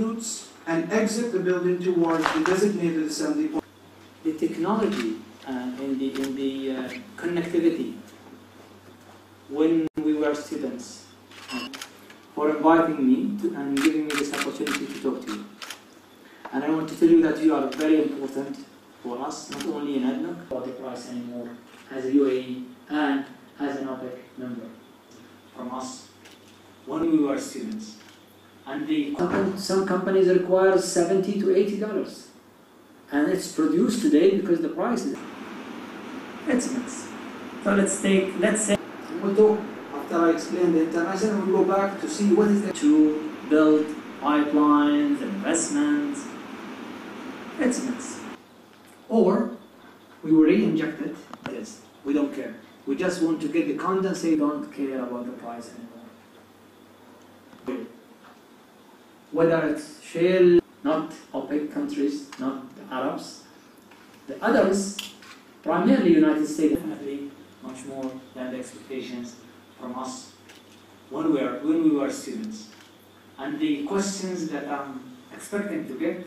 and exit the building towards the designated assembly point. the technology uh, in the in the uh, connectivity when we were students uh, for inviting me to, and giving me this opportunity to talk to you. And I want to tell you that you are very important for us, not only in ADNOC, about the price anymore, as a UAE and as an OPEC member from us when we were students. And the some companies require 70 to 80 dollars and it's produced today because the price is it's mix. So let's take let's say We'll talk after I explain the international, we'll go back to see what is the to build pipelines, investments. It's a mix. Or we will re-inject it. Yes, we don't care. We just want to get the condensate. Don't care about the price anymore. Whether it's shale, not OPEC countries, not the Arabs, the others, primarily United States, definitely much more than the expectations from us when we, are, when we were students. And the questions that I'm expecting to get